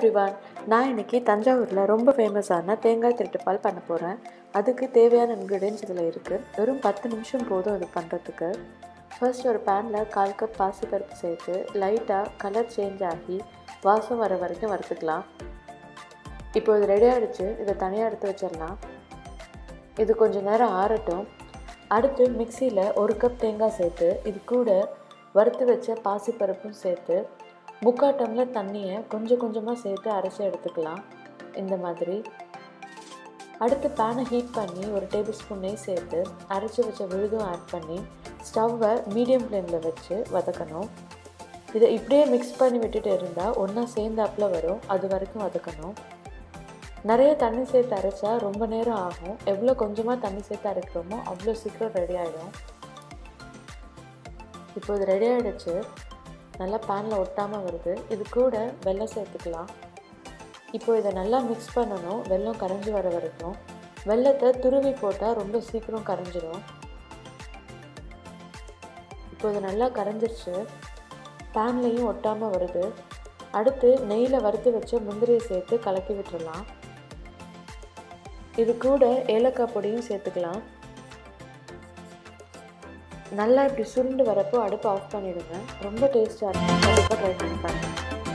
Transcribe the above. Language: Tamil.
எவ்ரிவான் நான் இன்னைக்கு தஞ்சாவூரில் ரொம்ப ஃபேமஸான தேங்காய் திருட்டுப்பால் பண்ண போகிறேன் அதுக்கு தேவையான இன்க்ரீடியன்ஸ் இதில் இருக்குது வெறும் பத்து நிமிஷம் போதும் இது பண்ணுறதுக்கு ஃபர்ஸ்ட் ஒரு பேனில் கால் கப் பாசிப்பருப்பு சேர்த்து லைட்டாக கலர் சேஞ்ச் ஆகி வாசம் வர வரைக்கும் வறுத்துக்கலாம். இப்போ இது ரெடி ஆகிடுச்சு இதை தனியாக எடுத்து வச்சிடலாம். இது கொஞ்சம் நேரம் ஆறட்டும். அடுத்து மிக்சியில் ஒரு கப் தேங்காய் சேர்த்து இது கூட வறுத்து வச்ச பாசிப்பருப்பும் சேர்த்து முக்கால் தண்ணியை கொஞ்சம் கொஞ்சமாக சேர்த்து அரைச்சி எடுத்துக்கலாம். இந்த மாதிரி. அடுத்து பேனை ஹீட் பண்ணி ஒரு டேபிள் ஸ்பூன் நெய் சேர்த்து அரைச்சி வச்ச விழுதும் ஆட் பண்ணி ஸ்டவ்வை மீடியம் ஃப்ளேமில் வச்சு வதக்கணும். இதை இப்படியே மிக்ஸ் பண்ணி விட்டுட்டு இருந்தால் ஒன்றா சேர்ந்தாப்பில் வரும். அது வரைக்கும் வதக்கணும். நிறைய தண்ணி சேர்த்து அரைச்சா ரொம்ப நேரம் ஆகும். எவ்வளோ கொஞ்சமாக தண்ணி சேர்த்து அரைக்கிறோமோ அவ்வளோ சீக்கிரம் ரெடி ஆகிடும் இப்போ இது ரெடி ஆகிடுச்சு நல்லா பேனில் ஒட்டாமல் வருது. இது கூட வெள்ளம் சேர்த்துக்கலாம். இப்போ இதை நல்லா மிக்ஸ் பண்ணணும். வெல்லம் கரைஞ்சி வர வரைக்கும். வெல்லத்தை துருவி போட்டால் ரொம்ப சீக்கிரம் கரைஞ்சிரும். இப்போ இது நல்லா கரைஞ்சிருச்சு. பேன்லேயும் ஒட்டாமல் வருது. அடுத்து நெய்யில் வறுத்து வச்ச முந்திரியை சேர்த்து கலக்கி விட்டுடலாம் இது கூட ஏலக்காய் பொடியும் சேர்த்துக்கலாம். நல்லா இப்படி சுருண்டு வரப்போ அடுப்பு ஆஃப் பண்ணிவிடுங்க ரொம்ப டேஸ்ட்டாக இருக்கும். கண்டிப்பாக ட்ரை பண்ணி பாருங்கள்